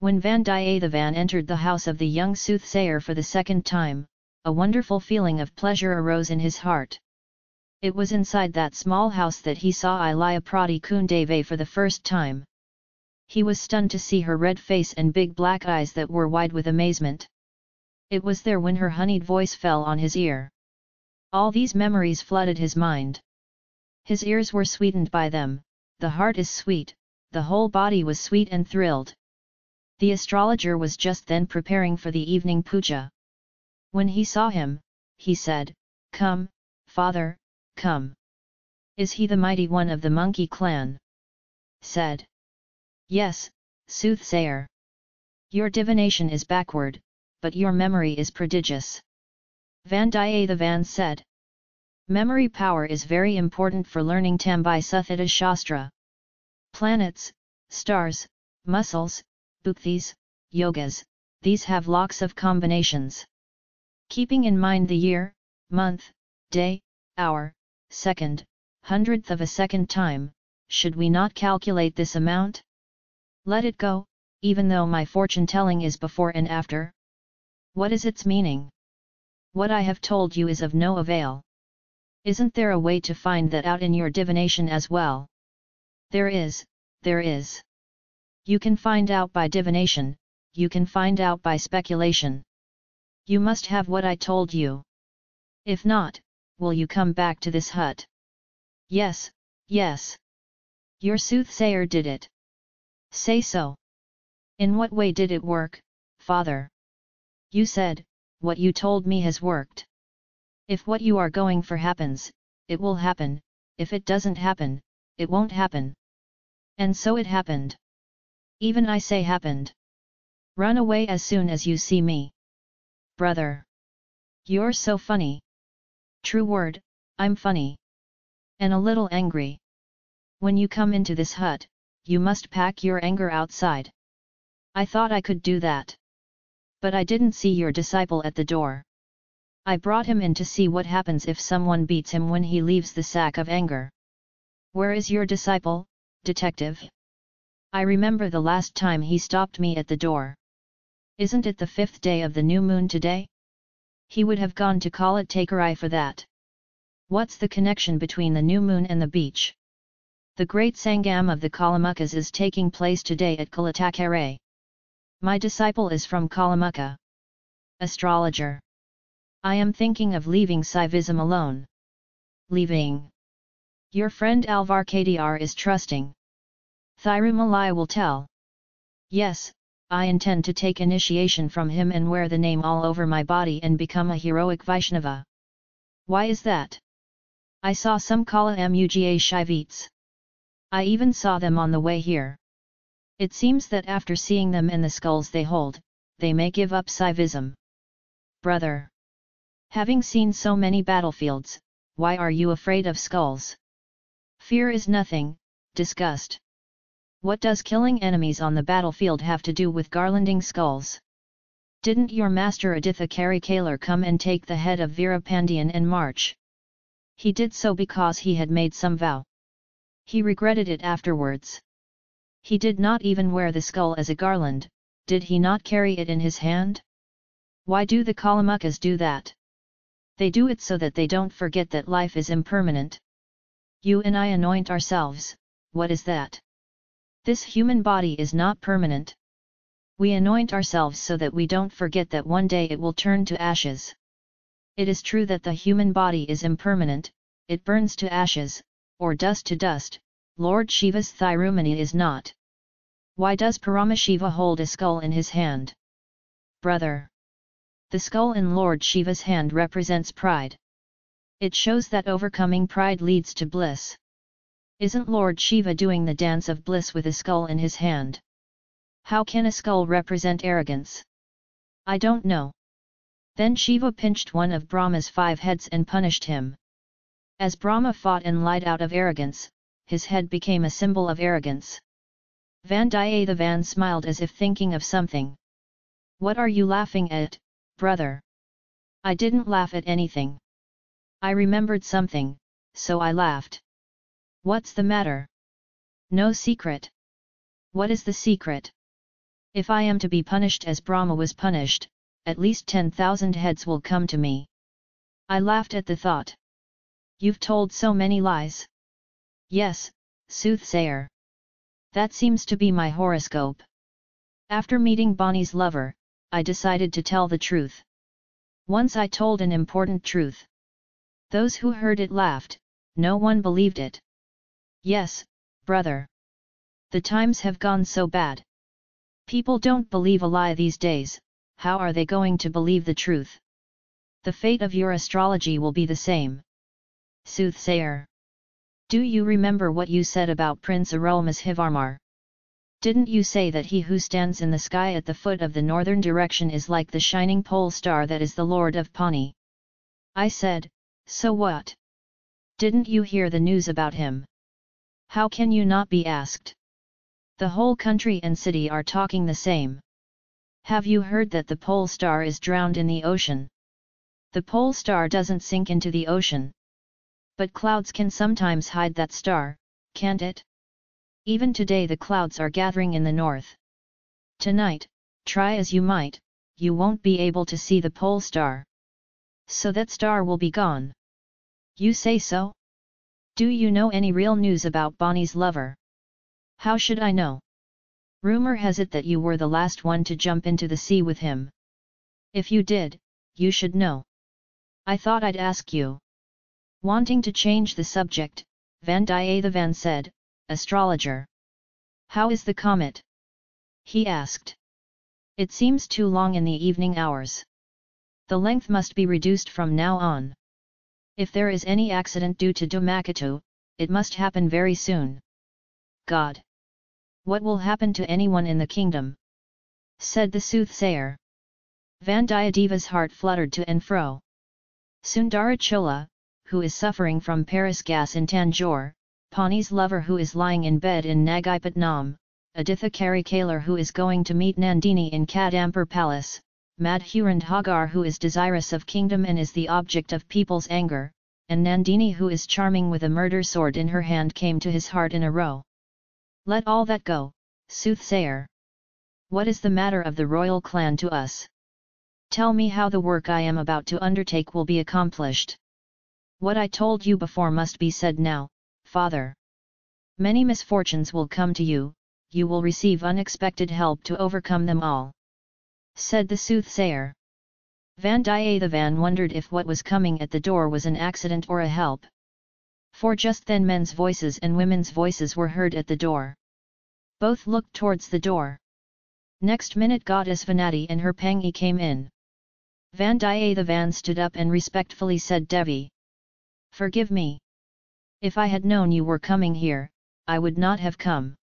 When Vandiyathevan entered the house of the young soothsayer for the second time, a wonderful feeling of pleasure arose in his heart. It was inside that small house that he saw Ilaya Prati Kundave for the first time. He was stunned to see her red face and big black eyes that were wide with amazement. It was there when her honeyed voice fell on his ear. All these memories flooded his mind. His ears were sweetened by them, the heart is sweet, the whole body was sweet and thrilled. The astrologer was just then preparing for the evening puja. When he saw him, he said, Come, father, come. Is he the mighty one of the monkey clan? Said. Yes, soothsayer. Your divination is backward, but your memory is prodigious. Vandiyathevan said. Memory power is very important for learning Tambai Suthita Shastra. Planets, stars, muscles, bhuktis, yogas, these have lots of combinations. Keeping in mind the year, month, day, hour, second, hundredth of a second time, should we not calculate this amount? Let it go, even though my fortune telling is before and after. What is its meaning? What I have told you is of no avail. Isn't there a way to find that out in your divination as well? There is, there is. You can find out by divination, you can find out by speculation. You must have what I told you. If not, will you come back to this hut? Yes, yes. Your soothsayer did it. Say so. In what way did it work, father? You said, what you told me has worked. If what you are going for happens, it will happen, if it doesn't happen, it won't happen. And so it happened. Even I say happened. Run away as soon as you see me. Brother. You're so funny. True word, I'm funny. And a little angry. When you come into this hut, you must pack your anger outside. I thought I could do that. But I didn't see your disciple at the door. I brought him in to see what happens if someone beats him when he leaves the sack of anger. Where is your disciple, detective? I remember the last time he stopped me at the door. Isn't it the fifth day of the new moon today? he would have gone to Kalatakerai for that. What's the connection between the new moon and the beach? The great Sangam of the Kalamukas is taking place today at Kalatakerai. My disciple is from Kalamukka. Astrologer. I am thinking of leaving Saivism alone. Leaving. Your friend Alvar KDR is trusting. Thirumalai will tell. Yes, I intend to take initiation from him and wear the name all over my body and become a heroic Vaishnava. Why is that? I saw some Kala Muga Shivits. I even saw them on the way here. It seems that after seeing them and the skulls they hold, they may give up Saivism. Brother! Having seen so many battlefields, why are you afraid of skulls? Fear is nothing, disgust. What does killing enemies on the battlefield have to do with garlanding skulls? Didn't your master Aditha Karikalar come and take the head of Veerapandian and march? He did so because he had made some vow. He regretted it afterwards. He did not even wear the skull as a garland, did he not carry it in his hand? Why do the Kalamukas do that? They do it so that they don't forget that life is impermanent. You and I anoint ourselves, what is that? This human body is not permanent. We anoint ourselves so that we don't forget that one day it will turn to ashes. It is true that the human body is impermanent, it burns to ashes, or dust to dust, Lord Shiva's Thirumani is not. Why does Paramashiva hold a skull in his hand? Brother! The skull in Lord Shiva's hand represents pride. It shows that overcoming pride leads to bliss. Isn't Lord Shiva doing the dance of bliss with a skull in his hand? How can a skull represent arrogance? I don't know. Then Shiva pinched one of Brahma's five heads and punished him. As Brahma fought and lied out of arrogance, his head became a symbol of arrogance. Vandiyathevan smiled as if thinking of something. What are you laughing at, brother? I didn't laugh at anything. I remembered something, so I laughed. What's the matter? No secret. What is the secret? If I am to be punished as Brahma was punished, at least 10,000 heads will come to me. I laughed at the thought. You've told so many lies. Yes, soothsayer. That seems to be my horoscope. After meeting Ponni's lover, I decided to tell the truth. Once I told an important truth. Those who heard it laughed, no one believed it. Yes, brother. The times have gone so bad. People don't believe a lie these days, how are they going to believe the truth? The fate of your astrology will be the same. Soothsayer. Do you remember what you said about Prince Arulmozhivarmar? Didn't you say that he who stands in the sky at the foot of the northern direction is like the shining pole star that is the lord of Pani? I said, so what? Didn't you hear the news about him? How can you not be asked? The whole country and city are talking the same. Have you heard that the pole star is drowned in the ocean? The pole star doesn't sink into the ocean. But clouds can sometimes hide that star, can't it? Even today the clouds are gathering in the north. Tonight, try as you might, you won't be able to see the pole star. So that star will be gone. You say so? Do you know any real news about Ponni's lover? How should I know? Rumor has it that you were the last one to jump into the sea with him. If you did, you should know. I thought I'd ask you. Wanting to change the subject, Van Vandiyathevan said, astrologer. How is the comet? He asked. It seems too long in the evening hours. The length must be reduced from now on. If there is any accident due to Dhumaketu, it must happen very soon. God! What will happen to anyone in the kingdom? said the soothsayer. Vandiyadeva's heart fluttered to and fro. Sundara Chola, who is suffering from Paris gas in Tanjore, Pani's lover who is lying in bed in Nagapattinam, Aditha Karikalar who is going to meet Nandini in Kadampur Palace, Madhurandhagar who is desirous of kingdom and is the object of people's anger, and Nandini who is charming with a murder sword in her hand came to his heart in a row. Let all that go, soothsayer. What is the matter of the royal clan to us? Tell me how the work I am about to undertake will be accomplished. What I told you before must be said now, Father. Many misfortunes will come to you, you will receive unexpected help to overcome them all. Said the soothsayer. Vandiyathevan wondered if what was coming at the door was an accident or a help. For just then men's voices and women's voices were heard at the door. Both looked towards the door. Next minute goddess Vanati and her Pangi came in. Vandiyathevan stood up and respectfully said Devi. Forgive me. If I had known you were coming here, I would not have come.